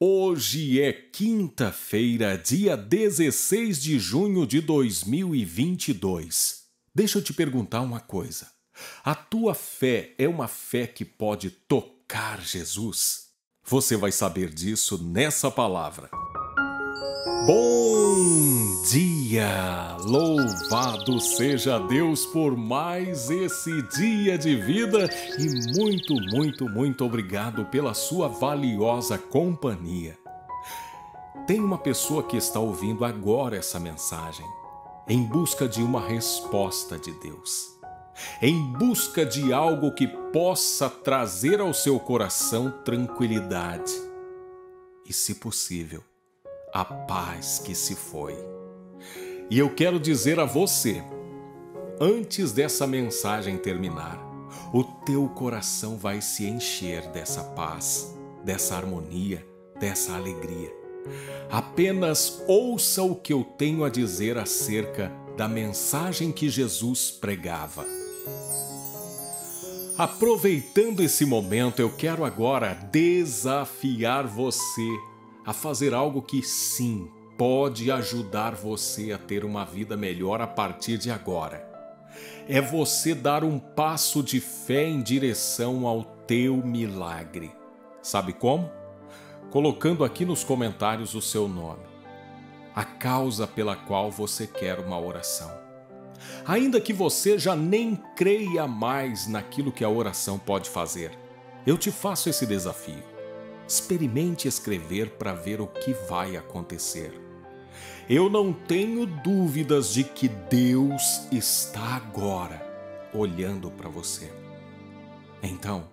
Hoje é quinta-feira, dia 16 de junho de 2022. Deixa eu te perguntar uma coisa. A tua fé é uma fé que pode tocar Jesus? Você vai saber disso nessa palavra. Bom dia! Louvado seja Deus por mais esse dia de vida e muito, muito, muito obrigado pela sua valiosa companhia. Tem uma pessoa que está ouvindo agora essa mensagem em busca de uma resposta de Deus, em busca de algo que possa trazer ao seu coração tranquilidade e, se possível, a paz que se foi. E eu quero dizer a você, antes dessa mensagem terminar, o teu coração vai se encher dessa paz, dessa harmonia, dessa alegria. Apenas ouça o que eu tenho a dizer acerca da mensagem que Jesus pregava. Aproveitando esse momento, eu quero agora desafiar você a fazer algo que sim pode ajudar você a ter uma vida melhor a partir de agora. É você dar um passo de fé em direção ao teu milagre. Sabe como? Colocando aqui nos comentários o seu nome, a causa pela qual você quer uma oração. Ainda que você já nem creia mais naquilo que a oração pode fazer, eu te faço esse desafio Experimente escrever para ver o que vai acontecer. Eu não tenho dúvidas de que Deus está agora olhando para você. Então,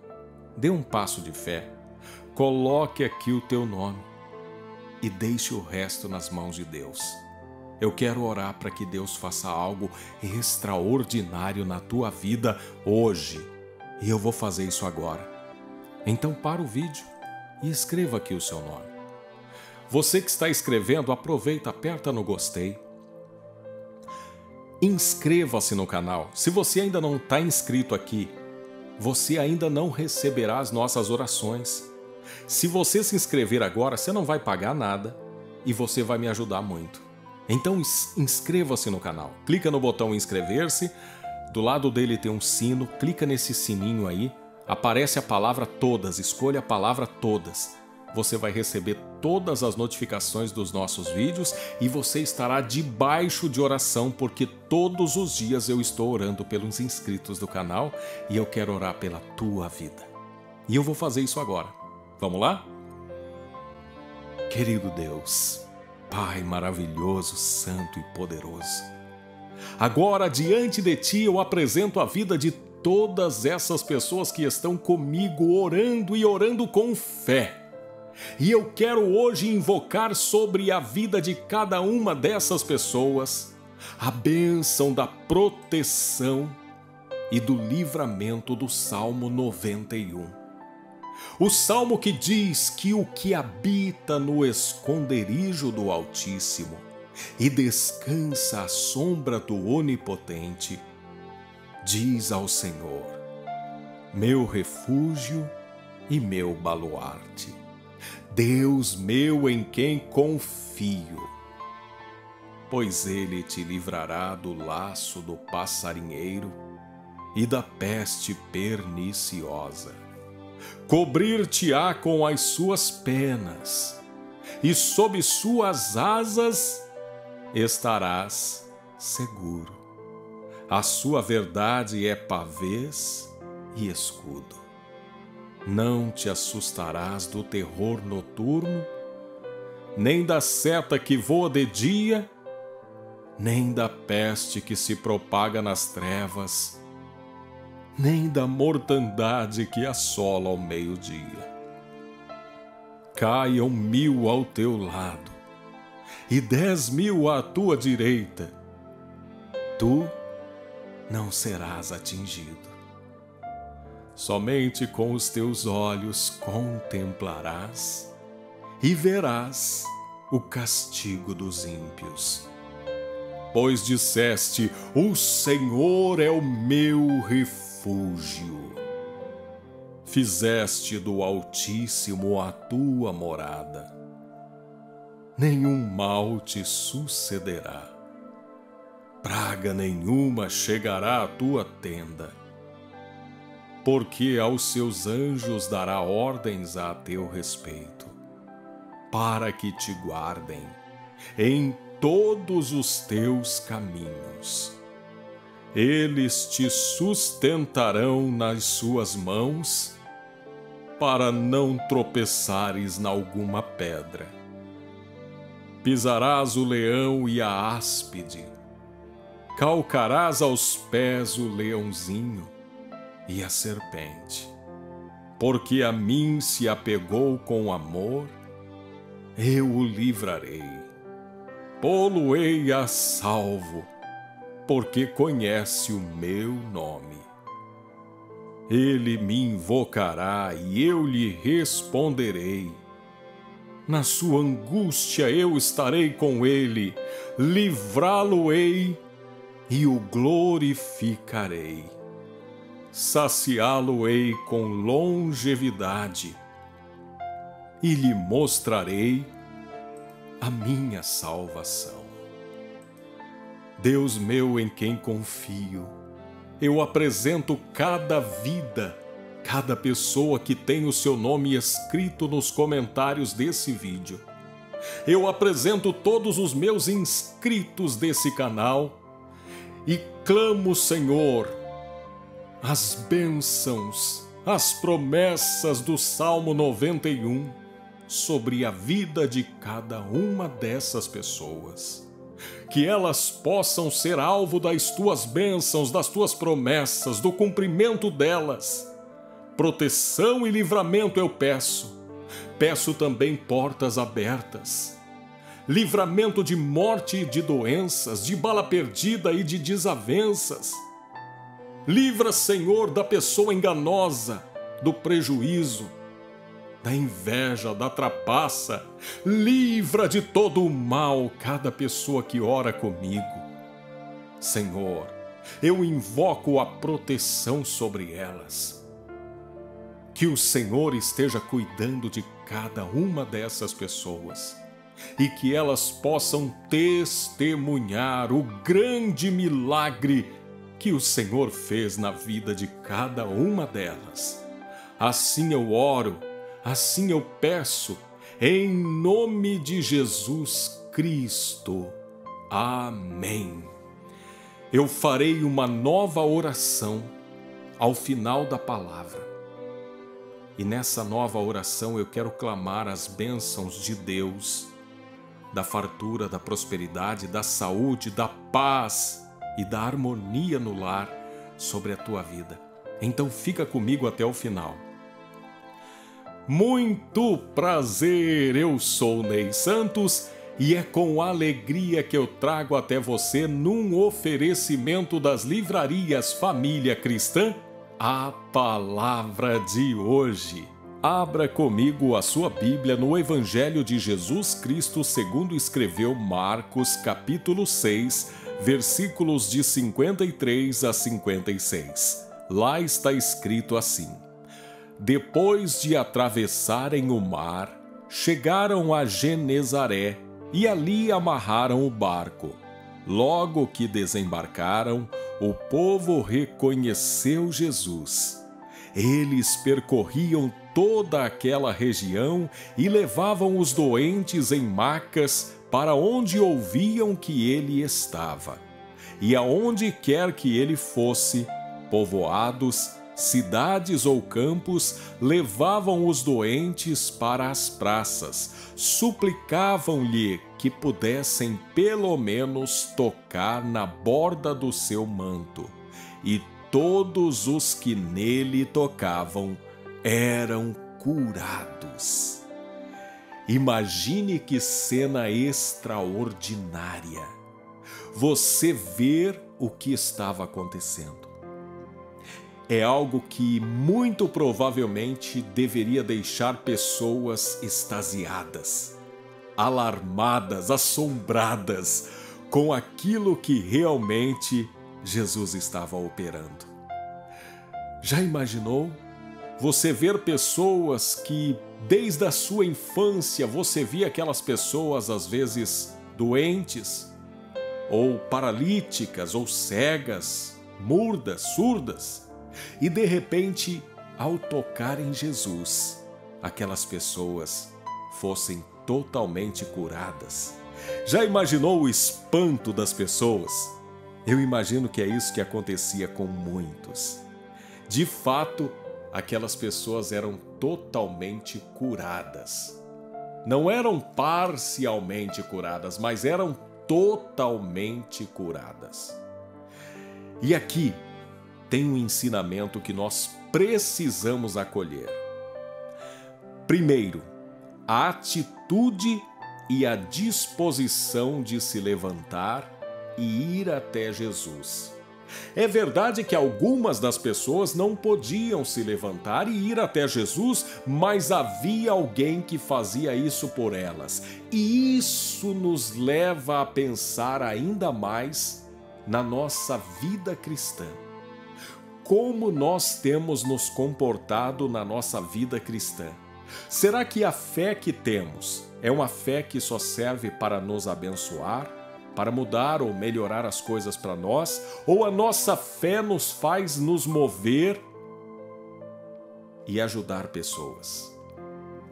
dê um passo de fé, coloque aqui o teu nome e deixe o resto nas mãos de Deus. Eu quero orar para que Deus faça algo extraordinário na tua vida hoje. E eu vou fazer isso agora. Então, para o vídeo e escreva aqui o seu nome. Você que está escrevendo, aproveita, aperta no gostei. Inscreva-se no canal. Se você ainda não está inscrito aqui, você ainda não receberá as nossas orações. Se você se inscrever agora, você não vai pagar nada e você vai me ajudar muito. Então inscreva-se no canal. Clica no botão inscrever-se. Do lado dele tem um sino, clica nesse sininho aí aparece a palavra todas, escolha a palavra todas. Você vai receber todas as notificações dos nossos vídeos e você estará debaixo de oração, porque todos os dias eu estou orando pelos inscritos do canal e eu quero orar pela tua vida. E eu vou fazer isso agora. Vamos lá? Querido Deus, Pai maravilhoso, santo e poderoso, agora diante de ti eu apresento a vida de todas essas pessoas que estão comigo orando e orando com fé. E eu quero hoje invocar sobre a vida de cada uma dessas pessoas a bênção da proteção e do livramento do Salmo 91. O salmo que diz que o que habita no esconderijo do Altíssimo e descansa à sombra do Onipotente diz ao Senhor: Meu refúgio e meu baluarte, Deus meu em quem confio. Pois ele te livrará do laço do passarinheiro e da peste perniciosa. Cobrir-te-á com as suas penas, e sob suas asas estarás seguro. A sua verdade é pavês e escudo. Não te assustarás do terror noturno, nem da seta que voa de dia, nem da peste que se propaga nas trevas, nem da mortandade que assola ao meio-dia. Caiam mil ao teu lado e dez mil à tua direita. Tu não serás atingido. Somente com os teus olhos contemplarás e verás o castigo dos ímpios. Pois disseste: O Senhor é o meu refúgio. fizeste do Altíssimo a tua morada. Nenhum mal te sucederá, praga nenhuma chegará à tua tenda, porque aos seus anjos dará ordens a teu respeito, para que te guardem em todos os teus caminhos. Eles te sustentarão nas suas mãos para não tropeçares na alguma pedra. Pisarás o leão e a áspide, calcarás aos pés o leãozinho e a serpente. Porque a mim se apegou com amor, eu o livrarei. Pô-lo-ei a salvo, porque conhece o meu nome. Ele me invocará e eu lhe responderei. Na sua angústia eu estarei com ele, livrá-lo-ei e o glorificarei. Saciá-lo-ei com longevidade e lhe mostrarei a minha salvação. Deus meu em quem confio, eu apresento cada vida, cada pessoa que tem o seu nome escrito nos comentários desse vídeo. Eu apresento todos os meus inscritos desse canal e clamo, Senhor, as bênçãos, as promessas do Salmo 91 sobre a vida de cada uma dessas pessoas que elas possam ser alvo das tuas bênçãos, das tuas promessas, do cumprimento delas. Proteção e livramento eu peço. Peço também portas abertas. Livramento de morte e de doenças, de bala perdida e de desavenças. Livra, Senhor, da pessoa enganosa, do prejuízo, da inveja, da trapaça. Livra de todo o mal cada pessoa que ora comigo. Senhor, eu invoco a proteção sobre elas. Que o Senhor esteja cuidando de cada uma dessas pessoas e que elas possam testemunhar o grande milagre que o Senhor fez na vida de cada uma delas. Assim eu oro Assim eu peço, em nome de Jesus Cristo. Amém. Eu farei uma nova oração ao final da palavra. E nessa nova oração eu quero clamar as bênçãos de Deus, da fartura, da prosperidade, da saúde, da paz e da harmonia no lar sobre a tua vida. Então fica comigo até o final. Muito prazer, eu sou Ney Santos e é com alegria que eu trago até você, num oferecimento das livrarias Família Cristã, a palavra de hoje. Abra comigo a sua Bíblia no Evangelho de Jesus Cristo, segundo escreveu Marcos, capítulo 6, versículos de 53 a 56. Lá está escrito assim. Depois de atravessarem o mar, chegaram a Genezaré e ali amarraram o barco. Logo que desembarcaram, o povo reconheceu Jesus. Eles percorriam toda aquela região e levavam os doentes em macas para onde ouviam que ele estava. E aonde quer que ele fosse, povoados, cidades ou campos, levavam os doentes para as praças, suplicavam-lhe que pudessem pelo menos tocar na borda do seu manto. E todos os que nele tocavam eram curados. Imagine que cena extraordinária! Você ver o que estava acontecendo é algo que muito provavelmente deveria deixar pessoas extasiadas, alarmadas, assombradas com aquilo que realmente Jesus estava operando. Já imaginou você ver pessoas que desde a sua infância você via aquelas pessoas às vezes doentes, ou paralíticas, ou cegas, mudas, surdas, e de repente, ao tocar em Jesus, aquelas pessoas fossem totalmente curadas. Já imaginou o espanto das pessoas? Eu imagino que é isso que acontecia com muitos. De fato, aquelas pessoas eram totalmente curadas. Não eram parcialmente curadas, mas eram totalmente curadas. E aqui tem um ensinamento que nós precisamos acolher. Primeiro, a atitude e a disposição de se levantar e ir até Jesus. É verdade que algumas das pessoas não podiam se levantar e ir até Jesus, mas havia alguém que fazia isso por elas. E isso nos leva a pensar ainda mais na nossa vida cristã. Como nós temos nos comportado na nossa vida cristã? Será que a fé que temos é uma fé que só serve para nos abençoar, para mudar ou melhorar as coisas para nós, ou a nossa fé nos faz nos mover e ajudar pessoas,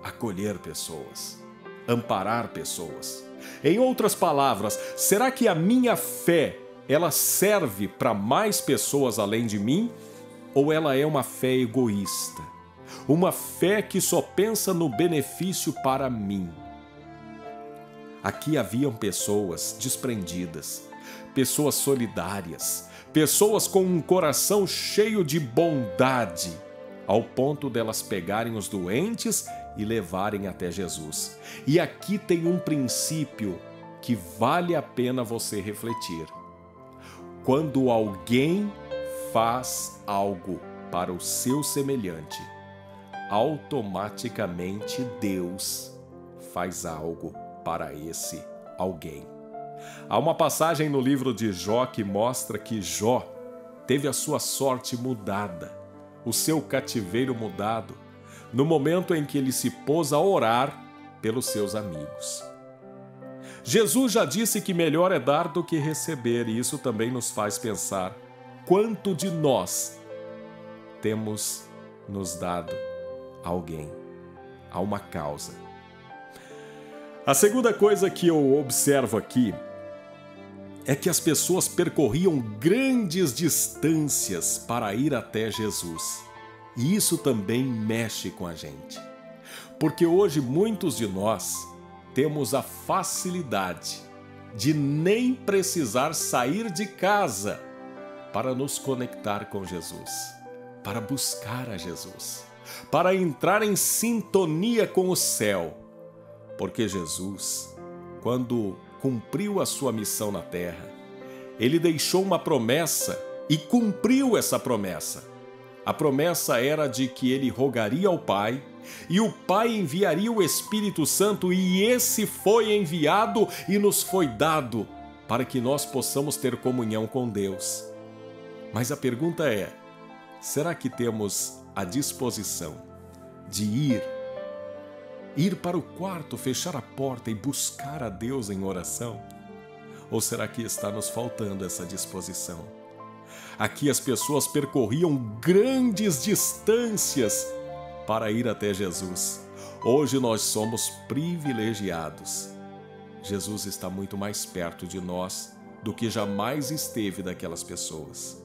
acolher pessoas, amparar pessoas? Em outras palavras, será que a minha fé ela serve para mais pessoas além de mim ou ela é uma fé egoísta? uma fé que só pensa no benefício para mim. Aqui haviam pessoas desprendidas, pessoas solidárias, pessoas com um coração cheio de bondade, ao ponto delas pegarem os doentes e levarem até Jesus. E aqui tem um princípio que vale a pena você refletir. Quando alguém faz algo para o seu semelhante, automaticamente Deus faz algo para esse alguém. Há uma passagem no livro de Jó que mostra que Jó teve a sua sorte mudada, o seu cativeiro mudado, no momento em que ele se pôs a orar pelos seus amigos. Jesus já disse que melhor é dar do que receber, e isso também nos faz pensar quanto de nós temos nos dado a alguém, a uma causa. A segunda coisa que eu observo aqui é que as pessoas percorriam grandes distâncias para ir até Jesus. E isso também mexe com a gente. Porque hoje muitos de nós temos a facilidade de nem precisar sair de casa para nos conectar com Jesus, para buscar a Jesus para entrar em sintonia com o céu. Porque Jesus, quando cumpriu a sua missão na terra, ele deixou uma promessa e cumpriu essa promessa. A promessa era de que ele rogaria ao Pai e o Pai enviaria o Espírito Santo, e esse foi enviado e nos foi dado para que nós possamos ter comunhão com Deus. Mas a pergunta é: será que temos a disposição de ir, ir para o quarto, fechar a porta e buscar a Deus em oração? Ou será que está nos faltando essa disposição? Aqui as pessoas percorriam grandes distâncias para ir até Jesus. Hoje nós somos privilegiados. Jesus está muito mais perto de nós do que jamais esteve daquelas pessoas.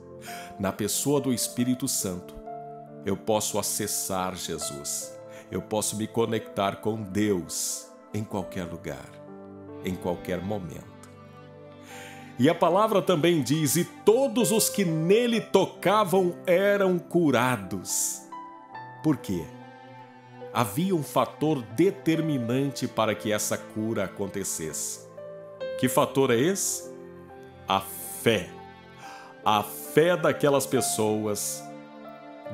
Na pessoa do Espírito Santo, eu posso acessar Jesus, eu posso me conectar com Deus em qualquer lugar, em qualquer momento. E a palavra também diz: e todos os que nele tocavam eram curados. Por quê? Havia um fator determinante para que essa cura acontecesse. Que fator é esse? A fé. A fé daquelas pessoas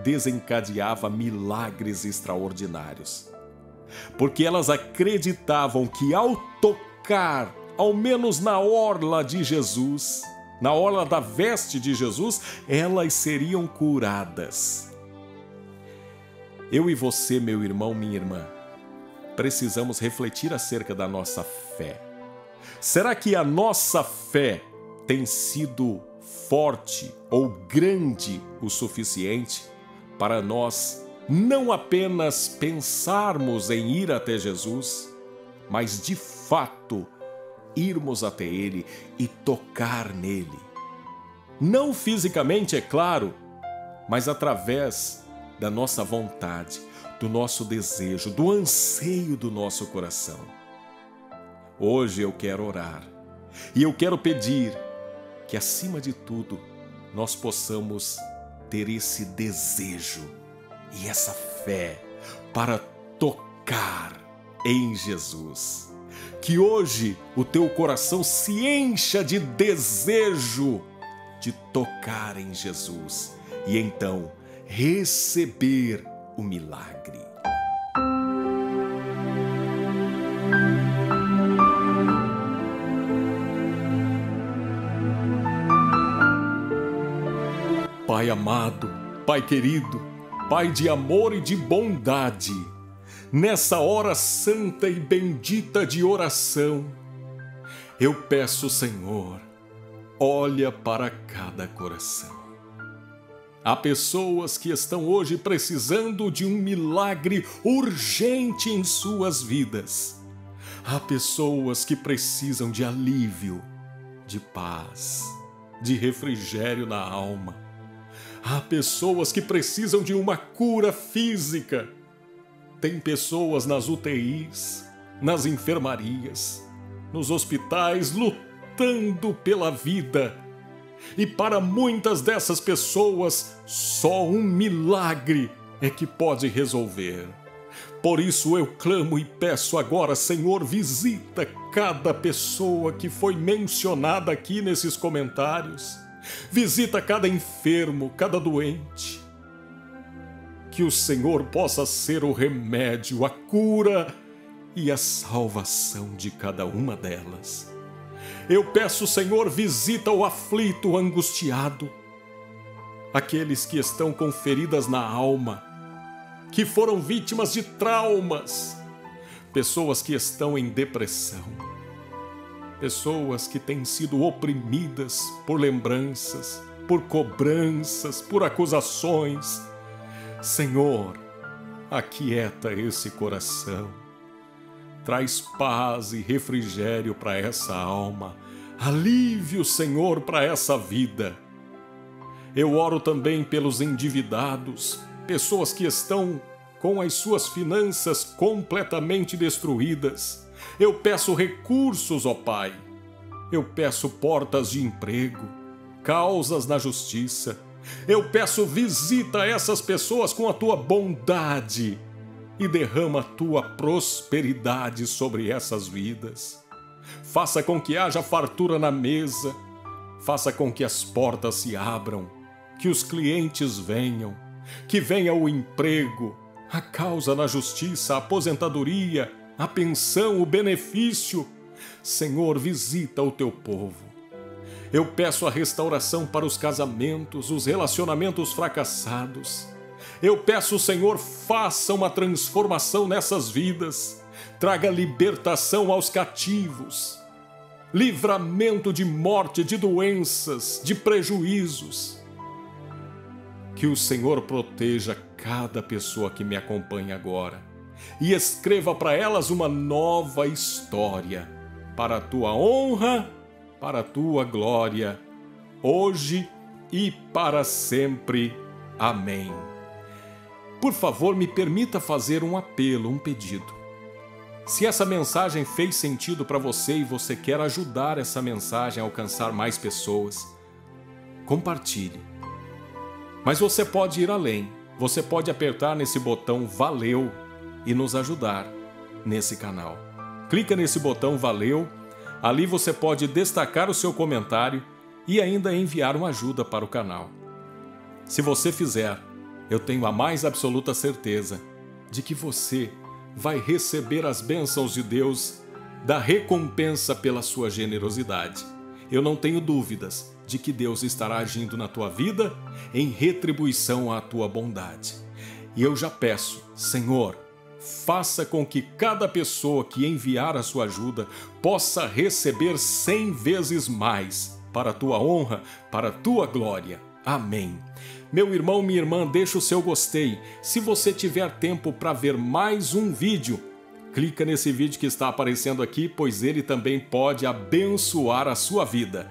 desencadeava milagres extraordinários. Porque elas acreditavam que ao tocar, ao menos na orla de Jesus, na orla da veste de Jesus, elas seriam curadas. eu e você, meu irmão, minha irmã, precisamos refletir acerca da nossa fé. Será que a nossa fé tem sido forte ou grande o suficiente para nós não apenas pensarmos em ir até Jesus, mas de fato irmos até Ele e tocar nele? Não fisicamente, é claro, mas através da nossa vontade, do nosso desejo, do anseio do nosso coração. Hoje eu quero orar e eu quero pedir que, acima de tudo, nós possamos ter esse desejo e essa fé para tocar em Jesus. Que hoje o teu coração se encha de desejo de tocar em Jesus e então receber o milagre. Pai amado, Pai querido, Pai de amor e de bondade, nessa hora santa e bendita de oração, eu peço, Senhor, olha para cada coração. Há pessoas que estão hoje precisando de um milagre urgente em suas vidas. Há pessoas que precisam de alívio, de paz, de refrigério na alma. Há pessoas que precisam de uma cura física. Tem pessoas nas UTIs, nas enfermarias, nos hospitais lutando pela vida e para muitas dessas pessoas, só um milagre é que pode resolver. Por isso eu clamo e peço agora, Senhor, visita cada pessoa que foi mencionada aqui nesses comentários. Visita cada enfermo, cada doente. Que o Senhor possa ser o remédio, a cura e a salvação de cada uma delas. Eu peço, Senhor, visita o aflito, o angustiado, aqueles que estão com feridas na alma, que foram vítimas de traumas, pessoas que estão em depressão, pessoas que têm sido oprimidas por lembranças, por cobranças, por acusações. Senhor, aquieta esse coração Traz paz e refrigério para essa alma, alívio, Senhor, para essa vida. Eu oro também pelos endividados, pessoas que estão com as suas finanças completamente destruídas. Eu peço recursos, ó Pai. Eu peço portas de emprego, causas na justiça. Eu peço visita a essas pessoas com a tua bondade e derrama a tua prosperidade sobre essas vidas. Faça com que haja fartura na mesa, faça com que as portas se abram, que os clientes venham, que venha o emprego, a causa na justiça, a aposentadoria, a pensão, o benefício. Senhor, visita o teu povo. Eu peço a restauração para os casamentos, os relacionamentos fracassados eu peço, Senhor, faça uma transformação nessas vidas, traga libertação aos cativos, livramento de morte, de doenças, de prejuízos. Que o Senhor proteja cada pessoa que me acompanha agora e escreva para elas uma nova história, para a tua honra, para a tua glória, hoje e para sempre. Amém. Por favor, me permita fazer um apelo, um pedido. Se essa mensagem fez sentido para você e você quer ajudar essa mensagem a alcançar mais pessoas, compartilhe. Mas você pode ir além. Você pode apertar nesse botão Valeu e nos ajudar nesse canal. Clica nesse botão Valeu. Ali você pode destacar o seu comentário e ainda enviar uma ajuda para o canal. Se você fizer, eu tenho a mais absoluta certeza de que você vai receber as bênçãos de Deus da recompensa pela sua generosidade. Eu não tenho dúvidas de que Deus estará agindo na tua vida em retribuição à tua bondade. E eu já peço, Senhor, faça com que cada pessoa que enviar a sua ajuda possa receber cem vezes mais, para a tua honra, para a tua glória. Amém. Meu irmão, minha irmã, deixa o seu gostei. Se você tiver tempo para ver mais um vídeo, clica nesse vídeo que está aparecendo aqui, pois ele também pode abençoar a sua vida.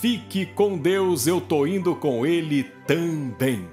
Fique com Deus, eu tô indo com ele também.